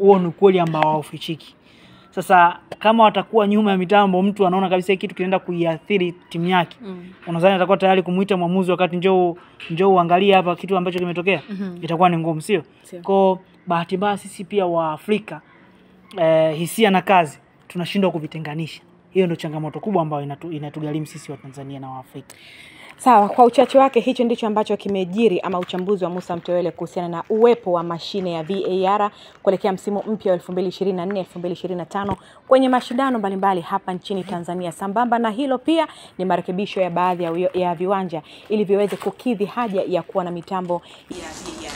Huo ni ukweli ambao haufichiki. Sasa kama watakuwa nyuma ya mitambo, mtu anaona kabisa hii kitu kinaenda kuiathiri timu yake, mm. unadhani atakuwa tayari kumuita mwamuzi wakati njoo njoo uangalie hapa kitu ambacho kimetokea? mm -hmm. Itakuwa ni ngumu, sio? Sio. Kwa bahati mbaya sisi pia wa Afrika eh, hisia na kazi tunashindwa kuvitenganisha. Hiyo ndio changamoto kubwa ambayo inatu, inatugharimu sisi wa Tanzania na Waafrika. Sawa, kwa uchache wake hicho ndicho ambacho kimejiri ama uchambuzi wa Musa Mtewele kuhusiana na uwepo wa mashine ya VAR kuelekea msimu mpya wa 2024 2025 kwenye mashindano mbalimbali hapa nchini Tanzania. Sambamba na hilo pia ni marekebisho ya baadhi ya, ya viwanja ili viweze kukidhi haja ya kuwa na mitambo ya VAR.